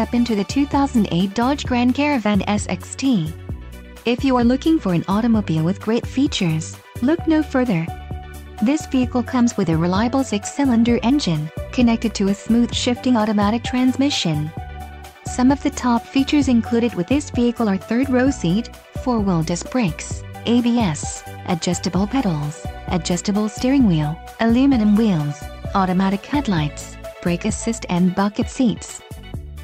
step into the 2008 Dodge Grand Caravan SXT. If you are looking for an automobile with great features, look no further. This vehicle comes with a reliable six-cylinder engine, connected to a smooth shifting automatic transmission. Some of the top features included with this vehicle are third row seat, four-wheel disc brakes, ABS, adjustable pedals, adjustable steering wheel, aluminum wheels, automatic headlights, brake assist and bucket seats.